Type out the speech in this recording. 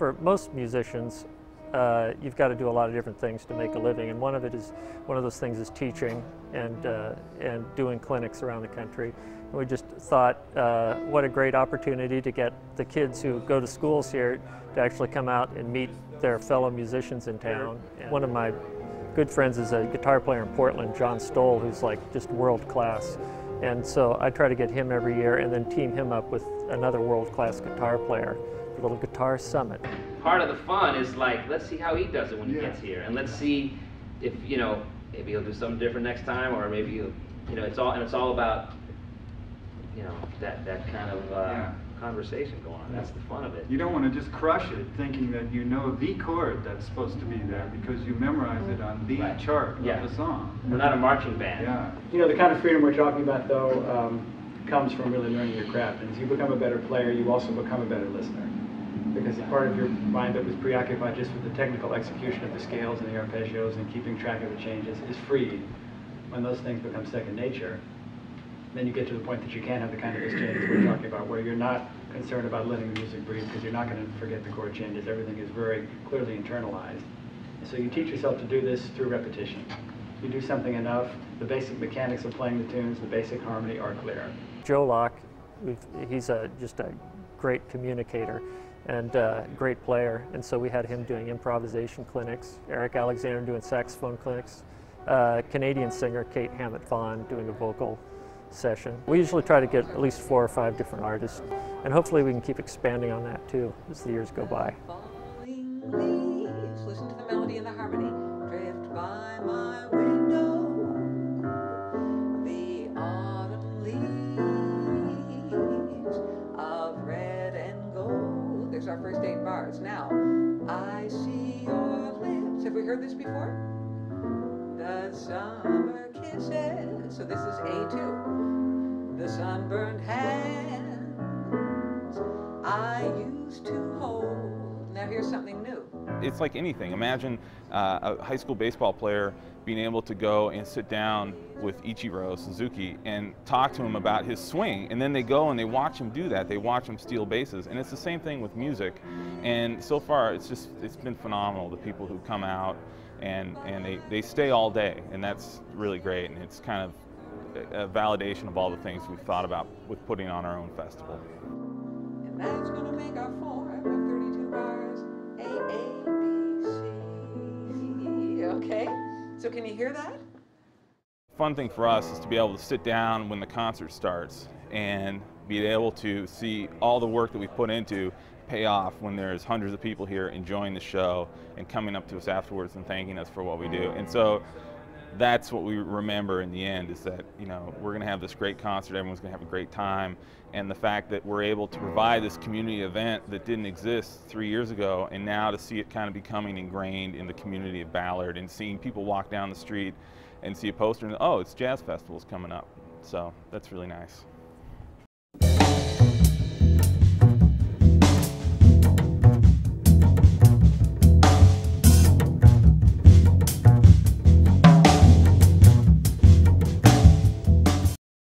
for most musicians, uh, you've got to do a lot of different things to make a living, and one of it is one of those things is teaching and uh, and doing clinics around the country. And we just thought, uh, what a great opportunity to get the kids who go to schools here to actually come out and meet their fellow musicians in town. And one of my good friends is a guitar player in Portland, John Stowell, who's like just world class. And so I try to get him every year and then team him up with another world class guitar player, a little guitar summit. Part of the fun is like, let's see how he does it when he Yeah. gets here, and let's see if you know maybe he'll do something different next time, or maybe he'll, you know, it's all and it's all about you know that that kind of uh, Yeah. Conversation going on. That's the fun of it. You don't want to just crush it thinking that you know the chord that's supposed to be there because you memorize it on the Right. chart Yeah. of the song. We're not a marching band. Yeah. You know, the kind of freedom we're talking about, though, um, comes from really learning your craft. And as you become a better player, you also become a better listener. Because the part of your mind that was preoccupied just with the technical execution of the scales and the arpeggios and keeping track of the changes is freed when those things become second nature. Then you get to the point that you can't have the kind of exchanges we're talking about, where you're not concerned about letting the music breathe because you're not going to forget the chord changes. Everything is very clearly internalized. So you teach yourself to do this through repetition. You do something enough, the basic mechanics of playing the tunes, the basic harmony are clear. Joe Locke, he's a, just a great communicator and uh, great player. And so we had him doing improvisation clinics, Eric Alexander doing saxophone clinics, uh, Canadian singer Kate Hammett Vaughn doing a vocal session. We usually try to get at least four or five different artists, and hopefully we can keep expanding on that too as the years go by. Listen to the melody and the harmony. Drift by my window. The autumn leaves of red and gold. There's our first eight bars. Now, I see your lips. Have we heard this before? The summer kisses. So this is A2. The sunburned hands I used to hold. Now here's something new. It's like anything. Imagine uh, a high school baseball player being able to go and sit down with Ichiro Suzuki and talk to him about his swing, and then they go and they watch him do that. They watch him steal bases, and it's the same thing with music. And so far, it's just it's been phenomenal. The people who come out and and they they stay all day, and that's really great. And it's kind of a validation of all the things we've thought about with putting on our own festival. And that's gonna make our form of 32 bars. A, A, B, C. Okay? So can you hear that? fun thing for us is to be able to sit down when the concert starts and be able to see all the work that we put into pay off when there's hundreds of people here enjoying the show and coming up to us afterwards and thanking us for what we do. And so that's what we remember in the end is that, you know, we're going to have this great concert, everyone's going to have a great time, and the fact that we're able to provide this community event that didn't exist three years ago, and now to see it kind of becoming ingrained in the community of Ballard and seeing people walk down the street and see a poster and, oh, it's Jazz Festival's coming up. So that's really nice.